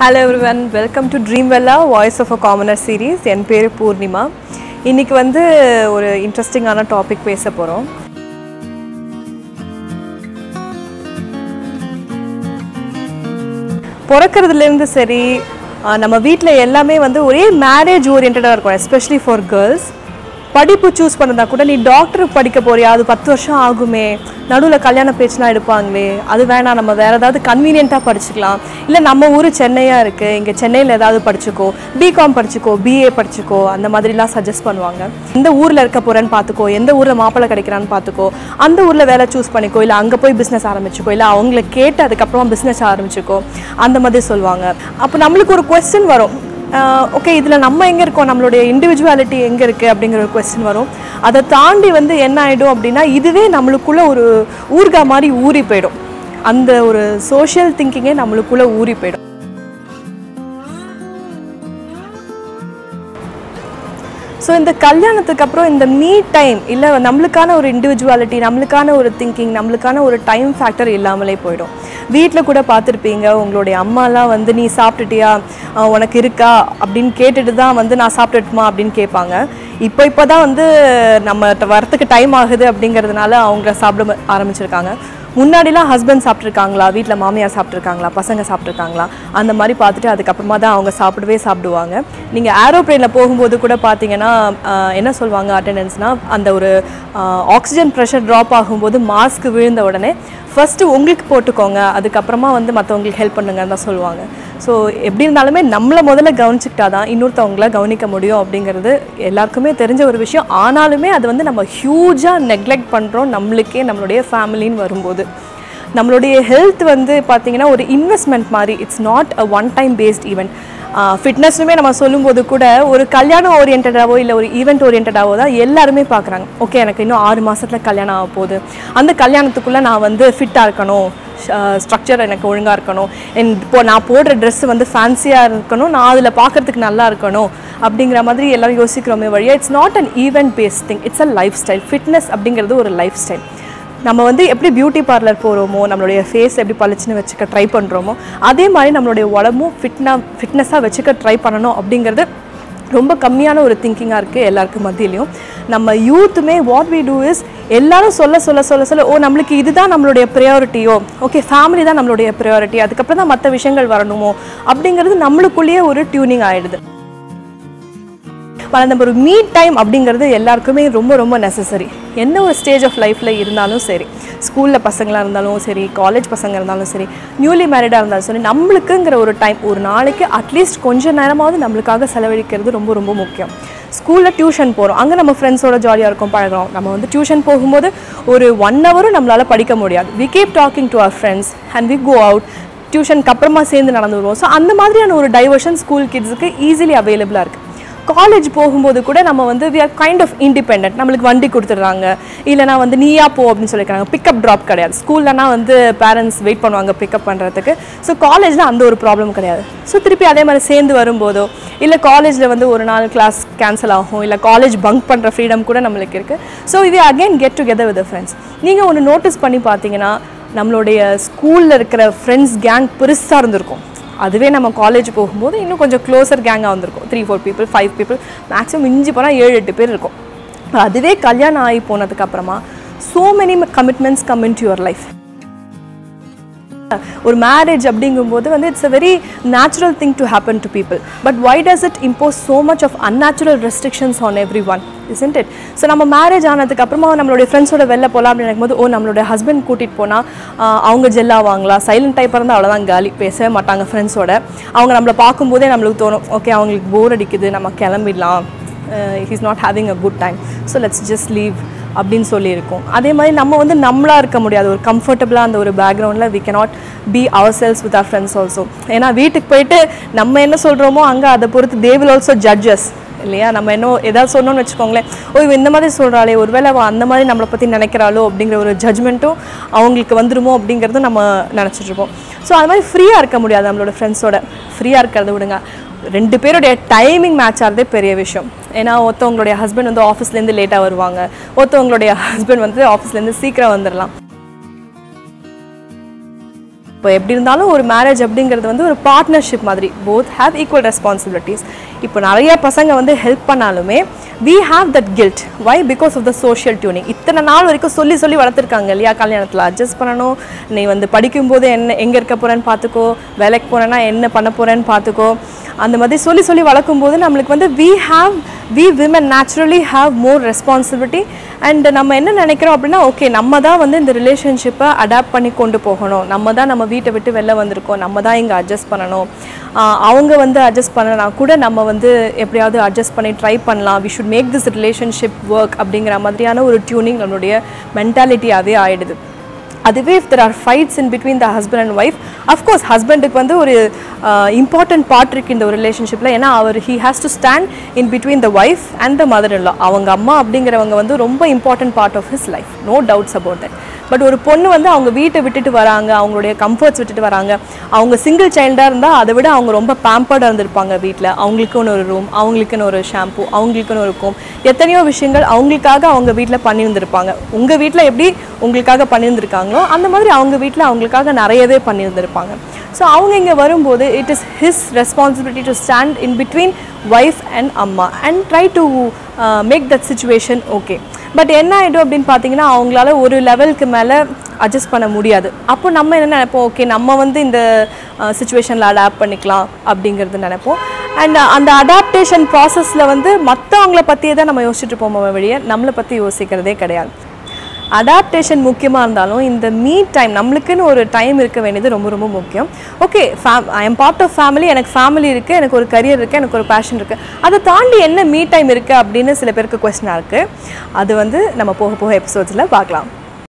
Hello everyone welcome to dream வெல்லா voice of a commoner series என் பேர் பூர்ணிமா. இன்றைக்கி வந்து ஒரு இன்ட்ரெஸ்டிங்கான டாபிக் பேச போகிறோம் பிறக்கிறதுலேருந்து சரி நம்ம வீட்டில் எல்லாமே வந்து ஒரே மேரேஜ் ஓரியன்டாக இருக்கும் எஸ்பெஷலி ஃபார் கேர்ள்ஸ் படிப்பு சூஸ் பண்ணதா கூட நீ டாக்டர் படிக்க போறியா? அது பத்து வருஷம் ஆகுமே. நடுவில் கல்யாண பேச்சுலாம் எடுப்பாங்களே. அது வேணாம் நம்ம வேறு ஏதாவது கன்வீனியண்ட்டாக படிச்சுக்கலாம். இல்லை நம்ம ஊர் சென்னையாக இருக்குது இங்கே சென்னையில் ஏதாவது படிச்சுக்கோ. பிகாம் படிச்சுக்கோ பிஏ படிச்சுக்கோ அந்த மாதிரிலாம் சஜஸ்ட் பண்ணுவாங்க. எந்த ஊரில் இருக்க போகிறேன்னு பார்த்துக்கோ எந்த ஊரில் மாப்பிள்ளை கிடைக்கிறான்னு பார்த்துக்கோ அந்த ஊரில் வேலை சூஸ் பண்ணிக்கோ. இல்லை அங்கே போய் பிஸ்னஸ் ஆரம்பிச்சுக்கோ. இல்லை அவங்கள கேட்டு அதுக்கப்புறமா பிஸ்னஸ் ஆரம்பிச்சுக்கோ. அந்த மாதிரி சொல்லுவாங்க. அப்போ நம்மளுக்கு ஒரு கொஸ்டின் வரும். ஓகே இதில் நம்ம எங்கே இருக்கோம்? நம்மளுடைய இண்டிவிஜுவாலிட்டி எங்கே இருக்குது அப்படிங்கிற ஒரு கொஸ்டின் வரும். அதை தாண்டி வந்து என்ன ஆகிடும் அப்படின்னா இதுவே நம்மளுக்குள்ளே ஒரு ஊர்கா மாதிரி ஊறி போயிடும். அந்த ஒரு சோஷியல் திங்கிங்கே நம்மளுக்குள்ளே ஊறி போயிடும். ஸோ இந்த கல்யாணத்துக்கு அப்புறம் இந்த மீ டைம் இல்லை நம்மளுக்கான ஒரு இண்டிவிஜுவாலிட்டி நம்மளுக்கான ஒரு திங்கிங் நம்மளுக்கான ஒரு டைம் ஃபேக்டர் இல்லாமலே போயிடும். வீட்டில் கூட பார்த்துருப்பீங்க உங்களுடைய அம்மாலாம் வந்து நீ சாப்பிட்டுட்டியா? உனக்கு இருக்கா? அப்படின்னு கேட்டுட்டு தான் வந்து நான் சாப்பிட்டுட்டுமா அப்படின்னு கேட்பாங்க. இப்போ இப்போ தான் வந்து நம்ம வரத்துக்கு டைம் ஆகுது அப்படிங்கிறதுனால அவங்க சாப்பிட ஆரம்பிச்சிருக்காங்க. முன்னாடிலாம் ஹஸ்பண்ட் சாப்பிட்ருக்காங்களா வீட்டில் மாமியார் சாப்பிட்ருக்காங்களா பசங்க சாப்பிட்ருக்காங்களா அந்த மாதிரி பார்த்துட்டு அதுக்கப்புறமா தான் அவங்க சாப்பிடவே சாப்பிடுவாங்க. நீங்கள் ஏரோப்ளேனில் போகும்போது கூட பார்த்தீங்கன்னா என்ன சொல்லுவாங்க அட்டெண்டன்ஸ்னால் அந்த ஒரு ஆக்சிஜன் ப்ரெஷர் ட்ராப் ஆகும்போது மாஸ்க் விழுந்த உடனே ஃபஸ்ட்டு உங்களுக்கு போட்டுக்கோங்க. அதுக்கப்புறமா வந்து மற்றவங்களுக்கு ஹெல்ப் பண்ணுங்கன்னு தான் சொல்லுவாங்க. ஸோ எப்படி இருந்தாலுமே நம்மளை முதல்ல கவனிச்சுக்கிட்டா தான் இன்னொருத்தவங்கள கவனிக்க முடியும் அப்படிங்கிறது எல்லாருக்குமே தெரிஞ்ச ஒரு விஷயம். ஆனாலுமே அது வந்து நம்ம ஹியூஜாக நெக்லெக்ட் பண்ணுறோம் நம்மளுக்கே நம்மளுடைய ஃபேமிலின்னு வரும்போது. நம்மளுடைய ஹெல்த் வந்து பார்த்தீங்கன்னா ஒரு இன்வெஸ்ட்மெண்ட் மாதிரி. It's not a one time based event ஃபிட்னஸ்னுமே நம்ம சொல்லும்போது கூட ஒரு கல்யாணம் ஓரியன்டாவோ இல்லை ஒரு ஈவெண்ட் ஓரியன்டாவோ தான் எல்லாருமே பார்க்குறாங்க. ஓகே எனக்கு இன்னும் ஆறு மாதத்தில் கல்யாணம் ஆக போகுது. அந்த கல்யாணத்துக்குள்ளே நான் வந்து ஃபிட்டாக இருக்கணும். ஸ்ட்ரக்சர் எனக்கு ஒழுங்காக இருக்கணும். என் இப்போ நான் போடுற ட்ரெஸ் வந்து ஃபேன்சியாக இருக்கணும். நான் அதில் பார்க்கறதுக்கு நல்லா இருக்கணும் அப்படிங்கிற மாதிரி எல்லோரும் யோசிக்கிறோமே வழியாக it's not an event based thing it's a lifestyle fitness அப்படிங்கிறது ஒரு லைஃப் ஸ்டைல் நம்ம வந்து எப்படி பியூட்டி பார்லர் போகிறோமோ நம்மளுடைய ஃபேஸ் எப்படி பளிச்சுன்னு வச்சுக்க ட்ரை பண்ணுறோமோ அதே மாதிரி நம்மளுடைய உடம்பும் ஃபிட்னா ஃபிட்னஸாக வச்சுக்க ட்ரை பண்ணணும் அப்படிங்கிறது ரொம்ப கம்மியான ஒரு திங்கிங்காக இருக்குது எல்லாருக்கும் மத்தியிலையும். நம்ம யூத்துமே வாட் வி டூ இஸ் எல்லாரும் சொல்ல சொல்ல சொல்ல சொல்ல ஓ நம்மளுக்கு இதுதான் நம்மளுடைய ப்ரையாரிட்டியோ ஓகே ஃபேமிலி தான் நம்மளுடைய ப்ரையாரிட்டி அதுக்கப்புறம் தான் மற்ற விஷயங்கள் வரணுமோ? அப்படிங்கிறது நம்மளுக்குள்ளேயே ஒரு டியூனிங் ஆகிடுது ஆயிடுது அந்த ஒரு மீட் டைம் அப்படிங்கிறது எல்லாருக்குமே ரொம்ப ரொம்ப நெசசரி என்ன ஒரு ஸ்டேஜ் ஆஃப் லைஃப்பில் இருந்தாலும் சரி ஸ்கூலில் பசங்களாக இருந்தாலும் சரி காலேஜ் பசங்க இருந்தாலும் சரி நியூலி மேரிடாக இருந்தாலும் சரி நம்மளுக்குங்கிற ஒரு டைம் ஒரு நாளைக்கு அட்லீஸ்ட் கொஞ்ச நேரமாவது நம்மளுக்காக செலவழிக்கிறது ரொம்ப ரொம்ப முக்கியம். ஸ்கூலில் டியூஷன் போகிறோம் அங்கே நம்ம ஃப்ரெண்ட்ஸோட ஜாலியாக இருக்கும் பழகிறோம். நம்ம வந்து டியூஷன் போகும்போது ஒரு ஒன் ஹவரும் நம்மளால் படிக்க முடியாது. We keep talking to our friends and we go out டியூஷனுக்கு அப்புறமா சேர்ந்து நடந்து வருவோம் ஸோ அந்த மாதிரியான ஒரு டைவர்ஷன் ஸ்கூல் கிட்ஸுக்கு ஈஸிலி அவைலபிளாக இருக்குது காலேஜ் போகும்போது கூட நம்ம வந்து we are kind of independent நம்மளுக்கு வண்டி கொடுத்துட்றாங்க. இல்லைனா வந்து நீயா போ அப்படின்னு சொல்லியிருக்காங்க. பிக்கப் ட்ராப் கிடையாது. ஸ்கூல்லனா வந்து பேரண்ட்ஸ் வெயிட் பண்ணுவாங்க பிக்கப் பண்ணுறதுக்கு ஸோ காலேஜில் அந்த ஒரு ப்ராப்ளம் கிடையாது. ஸோ திருப்பி அதே மாதிரி சேர்ந்து வரும்போதோ இல்லை காலேஜில் வந்து ஒரு நாள் கிளாஸ் கேன்சல் ஆகும் இல்லை காலேஜ் பங்க் பண்ணுற ஃப்ரீடம் கூட நம்மளுக்கு இருக்குது ஸோ இது again get together with friends நீங்கள் ஒன்று நோட்டீஸ் பண்ணி பார்த்தீங்கன்னா நம்மளுடைய ஸ்கூலில் இருக்கிற ஃப்ரெண்ட்ஸ் கேங் பெருசாக இருந்திருக்கும். அதுவே நம்ம காலேஜ் போகும்போது இன்னும் கொஞ்சம் க்ளோசர் கேங்காக வந்திருக்கும். Three four people five people maximum இஞ்சி போனால் ஏழு எட்டு பேர் இருக்கும். அதுவே கல்யாணம் ஆகி போனதுக்கப்புறமா so many commitments come into your life ஒரு மேரேஜ் அப்படிங்கும்போது வந்து it's a very natural thing to happen to people but why does it impose so much of unnatural restrictions on everyone isn't it so நம்ம marriage ஆனதுக்கு அப்புறமா நம்மளுடைய ஃப்ரெண்ட்ஸோட வெளில போகலாம் அப்படின்னு நினைக்கும்போது ஓ நம்மளுடைய ஹஸ்பண்ட் கூட்டிகிட்டு போனால் அவங்க ஜெல்லாவாங்களா சைலண்ட் டைப்பாக இருந்தால் அவ்வளோதான் காலி பேசவே மாட்டாங்க ஃப்ரெண்ட்ஸோட அவங்க நம்மளை பார்க்கும்போதே நம்மளுக்கு தோணும் ஓகே அவங்களுக்கு போர் அடிக்குது நம்ம கிளம்பிடலாம். He's not having a good time so let's just leave அப்படின்னு சொல்லியிருக்கோம். அதே மாதிரி நம்ம வந்து நம்மளாக இருக்க முடியாது. ஒரு கம்ஃபர்டபுளாக அந்த ஒரு பேக்ரவுண்டில் we cannot be ourselves with our friends also ஏன்னா வீட்டுக்கு போயிட்டு நம்ம என்ன சொல்கிறோமோ அங்கே அதை பொறுத்து தே வில் ஆல்சோ ஜட்ஜஸ் இல்லையா? நம்ம என்ன ஏதாவது சொன்னோம்னு வச்சுக்கோங்களேன். ஓ இவ இந்த மாதிரி சொல்கிறாளே ஒருவேளை அவள் அந்த மாதிரி நம்மளை பற்றி நினைக்கிறாளோ அப்படிங்கிற ஒரு ஜட்மெண்ட்டும் அவங்களுக்கு வந்துருமோ அப்படிங்கிறத நம்ம நினச்சிட்ருப்போம் ஸோ அது மாதிரி ஃப்ரீயாக இருக்க முடியாது நம்மளோட ஃப்ரெண்ட்ஸோட ஃப்ரீயாக இருக்கிறத விடுங்க. ரெண்டு பேருடைய டைமிங் மேட்ச் ஆகிறதே பெரிய விஷயம். ஏன்னா ஒருத்தவங்களுடைய ஹஸ்பண்ட் வந்து ஆஃபீஸ்லேருந்து லேட்டாக வருவாங்க. ஒருத்தவங்களுடைய ஹஸ்பண்ட் வந்து ஆஃபீஸ்லேருந்து சீக்கிரம் வந்துடலாம் இப்போ எப்படி இருந்தாலும் ஒரு மேரேஜ் அப்படிங்கிறது வந்து ஒரு பார்ட்னர்ஷிப் மாதிரி. போத் ஹேவ் ஈக்குவல் ரெஸ்பான்சிபிலிட்டிஸ் இப்போ நிறைய பசங்க வந்து ஹெல்ப் பண்ணாலுமே we have that guilt why because of the social tuning இத்தனை நாள் வரைக்கும் சொல்லி சொல்லி வளர்த்துருக்காங்க இல்லையா கல்யாணத்தில். அட்ஜஸ்ட் பண்ணணும். நீ வந்து படிக்கும்போது என்ன எங்கே இருக்க போகிறேன்னு பார்த்துக்கோ. வேலைக்கு போகிறேன்னா என்ன பண்ண போகிறேன்னு பார்த்துக்கோ. அந்த மாதிரி சொல்லி சொல்லி வளர்க்கும்போது நம்மளுக்கு வந்து we have we women naturally have more responsibility and நம்ம என்ன நினைக்கிறோம் அப்படின்னா ஓகே நம்ம தான் வந்து இந்த ரிலேஷன்ஷிப்பை அடாப்ட் பண்ணி கொண்டு போகணும். நம்ம தான் நம்ம வீட்டை விட்டு வெளில வந்திருக்கோம். நம்ம தான் இங்கே அட்ஜஸ்ட் பண்ணணும். அவங்க வந்து அட்ஜஸ்ட் பண்ணலாம் கூட நம்ம வந்து எப்படியாவது அட்ஜஸ்ட் பண்ணி ட்ரை பண்ணலாம். We should make this relationship work அப்படிங்கிற மாதிரியான ஒரு டியூனிங் நம்மளுடைய மென்டாலிட்டியாகவே ஆகிடுது அதுவே if there are fights in between the husband and wife of course ஹஸ்பண்டுக்கு வந்து ஒரு இம்பார்ட்டன்ட் பார்ட் இருக்குது இந்த ஒரு ரிலேஷன்ஷிப்பில் ஏன்னா அவர் he has to stand in between the wife and the mother in அவங்க அம்மா அப்படிங்கிறவங்க வந்து ரொம்ப important part of his life no doubts about that but ஒரு பொண்ணு வந்து அவங்க வீட்டை விட்டுட்டு வராங்க அவங்களுடைய கம்ஃபர்ட்ஸ் விட்டுட்டு வராங்க. அவங்க சிங்கிள் சைல்டாக இருந்தால் அதை விட அவங்க ரொம்ப பேம்பர்டாக இருந்திருப்பாங்க வீட்டில் அவங்களுக்குன்னு ஒரு ரூம் அவங்களுக்குன்னு ஒரு ஷாம்பு அவங்களுக்குன்னு ஒரு கோம் எத்தனையோ விஷயங்கள் அவங்களுக்காக அவங்க வீட்டில் பண்ணியிருந்திருப்பாங்க. உங்கள் வீட்டில் எப்படி உங்களுக்காக பண்ணியிருந்திருக்காங்களோ அந்த மாதிரி அவங்க வீட்டில் அவங்களுக்காக நிறையவே பண்ணியிருந்திருப்பாங்க. ஸோ அவங்க இங்கே வரும்போது it is his responsibility to stand in between wife and அம்மா and try to make that situation okay but என்ன ஆகிடும் அப்படின்னு பார்த்தீங்கன்னா அவங்களால ஒரு லெவலுக்கு மேலே அட்ஜஸ்ட் பண்ண முடியாது. அப்போ நம்ம என்ன நினைப்போம்? ஓகே நம்ம வந்து இந்த சுச்சுவேஷனில் அடாப்ட் பண்ணிக்கலாம் அப்படிங்கிறது நினைப்போம். அண்ட் அந்த அடாப்டேஷன் ப்ராசஸில் வந்து மற்றவங்கள பற்றியே தான் நம்ம யோசிச்சுட்டு போமோ வழியே நம்மளை பற்றி யோசிக்கிறதே கிடையாது. அடாப்டேஷன் முக்கியமாக இருந்தாலும் இந்த மீ டைம் நம்மளுக்குன்னு ஒரு டைம் இருக்க வேண்டியது ரொம்ப ரொம்ப முக்கியம். Okay fam I am part of family எனக்கு ஃபேமிலி இருக்குது எனக்கு ஒரு கரியர் இருக்குது எனக்கு ஒரு பேஷன் இருக்குது அதை தாண்டி என்ன மீ டைம் இருக்குது அப்படின்னு சில பேருக்கு கொஸ்டினாக இருக்குது அது வந்து நம்ம போக போக எபிசோட்ஸில் பார்க்கலாம்.